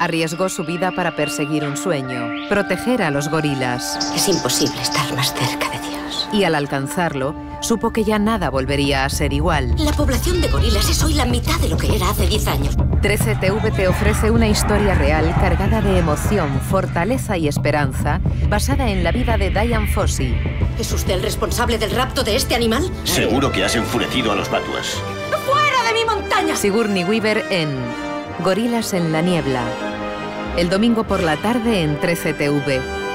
Arriesgó su vida para perseguir un sueño, proteger a los gorilas. Es imposible estar más cerca de Dios. Y al alcanzarlo, supo que ya nada volvería a ser igual. La población de gorilas es hoy la mitad de lo que era hace 10 años. 13TV te ofrece una historia real cargada de emoción, fortaleza y esperanza, basada en la vida de Diane Fossey. ¿Es usted el responsable del rapto de este animal? Seguro que has enfurecido a los batuas. ¡Fuera de mi montaña! Sigourney Weaver en Gorilas en la niebla. El domingo por la tarde en 13TV.